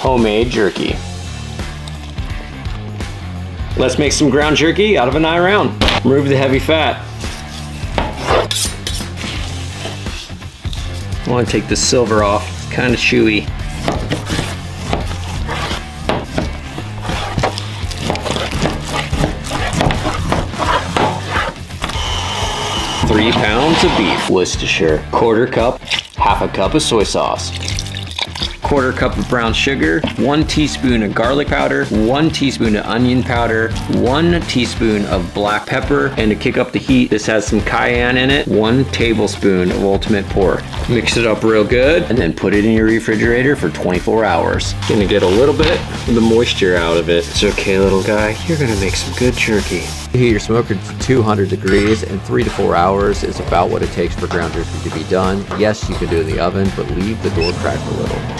homemade jerky. Let's make some ground jerky out of an eye round. Remove the heavy fat. I want to take the silver off, it's kind of chewy. Three pounds of beef Worcestershire, quarter cup, half a cup of soy sauce, quarter cup of brown sugar, one teaspoon of garlic powder, one teaspoon of onion powder, one teaspoon of black pepper, and to kick up the heat, this has some cayenne in it, one tablespoon of ultimate pork. Mix it up real good, and then put it in your refrigerator for 24 hours. Gonna get a little bit of the moisture out of it. It's okay, little guy, you're gonna make some good jerky. Heat your smoker to 200 degrees and three to four hours is about what it takes for ground jerky to be done. Yes, you can do it in the oven, but leave the door cracked a little.